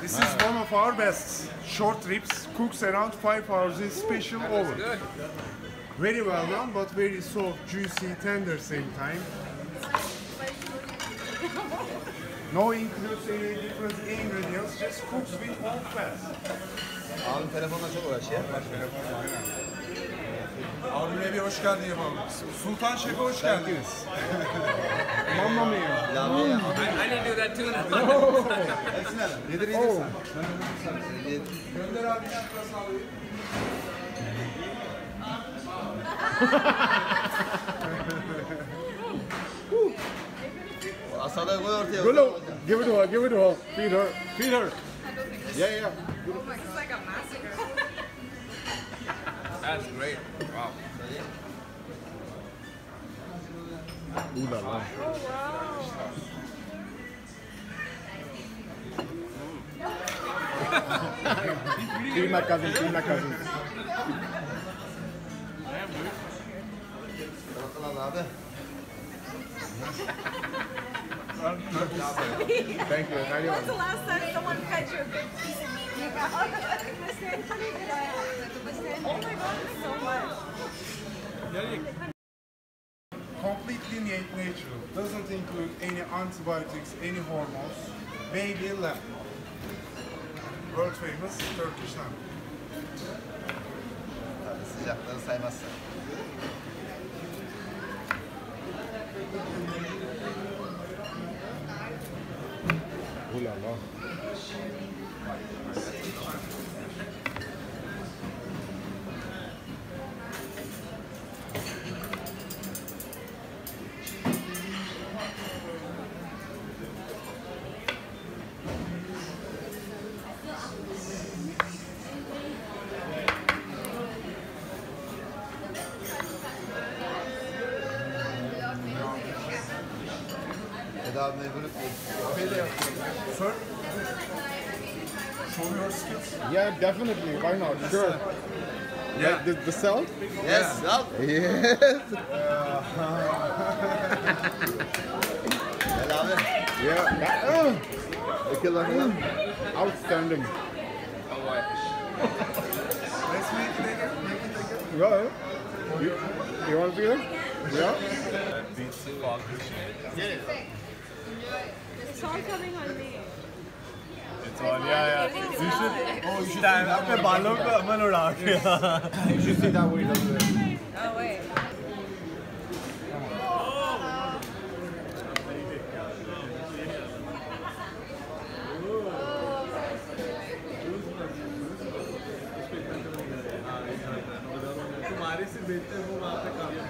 This is one of our best. Short ribs, cooks around 5 hours in special oven. Very well done, but very soft, juicy, tender same time. No includes any different ingredients, just cooks with all fats. Abim telefonla çok uğraşıyor. Avni Bey hoş geldin yapalım. Sultan Şef'e hoş geldiniz. I, I need do that too now. Yedir Oh. Go, no. Give it to her, give it to her. Feed her, feed her. Yeah, yeah. Oh my, It's like a massacre. That's great. Wow. Ooh la la. feed my cousin, feed my cousin. Thank you. How you When's the last time someone cut you a big piece of meat? You got Oh my god, so much. Doesn't include any antibiotics, any hormones. Baby lamb. World famous Turkish lamb. Tabii sıcakları saymazsan. Ooh la la. Eda Sir? Show your skills. Yeah, definitely. Why not? Sure. Yeah. The, the salt? Yes, al. Yes. Gel abi. Yeah. That, uh, Dökül bakalım. outstanding. Let's make it again. Make it again. Yeah. You, you want to see them? Yeah. It's all coming on me. It's all, yeah, yeah. You should, oh, you should see that. अपने बालों पे अमल उड़ा के. You should see that way. Oh, wait. तुम्हारे से बेहतर वो वहाँ पे काम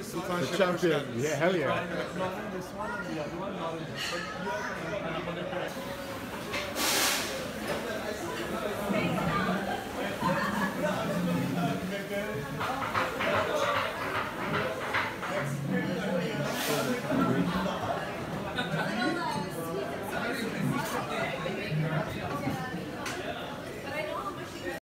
this Sultan The champion. Yeah, hell yeah.